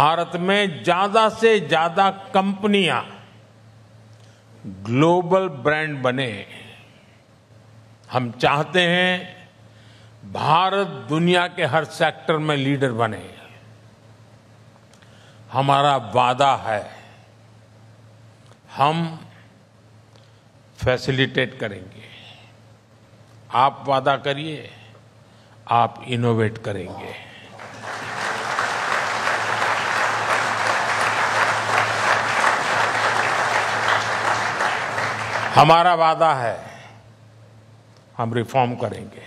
भारत में ज़्यादा से ज़्यादा कंपनियाँ ग्लोबल ब्रांड बने। हम चाहते हैं भारत दुनिया के हर सेक्टर में लीडर बने। हमारा वादा है, हम फैसिलिटेट करेंगे। आप वादा करिए, आप इनोवेट करेंगे। हमारा वादा है, हम रिफॉर्म करेंगे।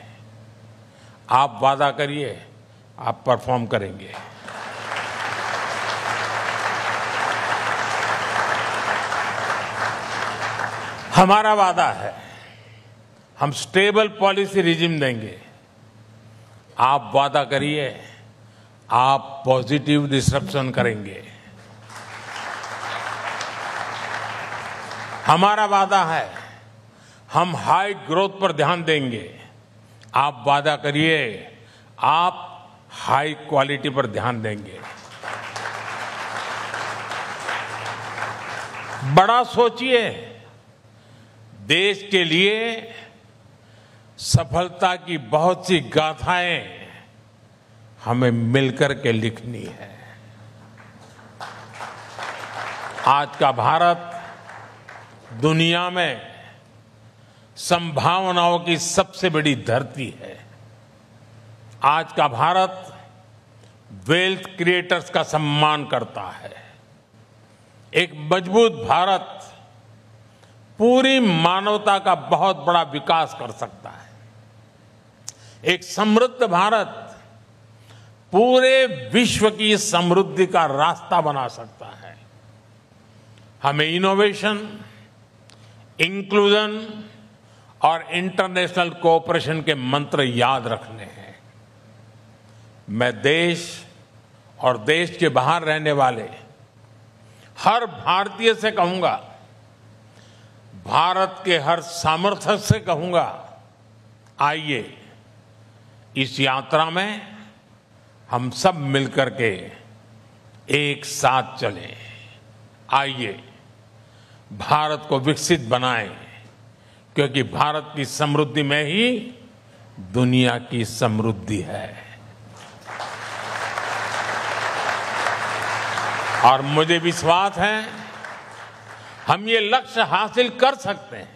आप वादा करिए, आप परफॉर्म करेंगे। हमारा वादा है, हम स्टेबल पॉलिसी रिजिम देंगे। आप वादा करिए, आप पॉजिटिव डिसरप्शन करेंगे। हमारा वादा है, हम हाई ग्रोथ पर ध्यान देंगे। आप वादा करिए, आप हाई क्वालिटी पर ध्यान देंगे। बड़ा सोचिए, देश के लिए सफलता की बहुत सी गाथाएँ हमें मिलकर के लिखनी है। आज का भारत दुनिया में संभावनाओं की सबसे बड़ी धरती है। आज का भारत वेल्थ क्रिएटर्स का सम्मान करता है। एक मज़बूत भारत पूरी मानवता का बहुत बड़ा विकास कर सकता है। एक समृद्ध भारत पूरे विश्व की समृद्धि का रास्ता बना सकता है। हमें इनोवेशन इंक्लूजन और इंटरनेशनल कोऑपरेशन के मंत्र याद रखने हैं। मैं देश और देश के बाहर रहने वाले, हर भारतीय से कहूँगा, भारत के हर सामर्थ्य से कहूँगा, आइए इस यात्रा में हम सब मिलकर के एक साथ चलें। आइए। भारत को विकसित बनाएँ, क्योंकि भारत की समृद्धि में ही दुनिया की समृद्धि है। और मुझे विश्वास है, हम ये लक्ष्य हासिल कर सकते हैं।